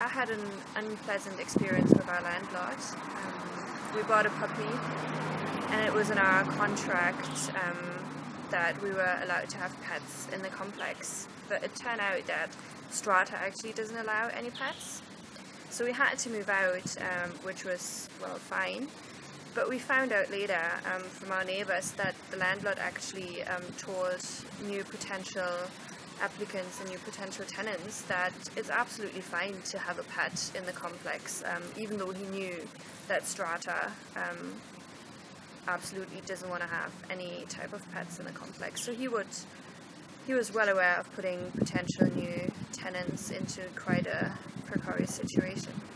I had an unpleasant experience with our landlord. Um, we bought a puppy and it was in our contract um, that we were allowed to have pets in the complex. But it turned out that Strata actually doesn't allow any pets. So we had to move out um, which was well fine. But we found out later um, from our neighbours that the landlord actually um, told new potential applicants and new potential tenants that it's absolutely fine to have a pet in the complex, um, even though he knew that Strata um, absolutely doesn't want to have any type of pets in the complex. So he would, he was well aware of putting potential new tenants into quite a precarious situation.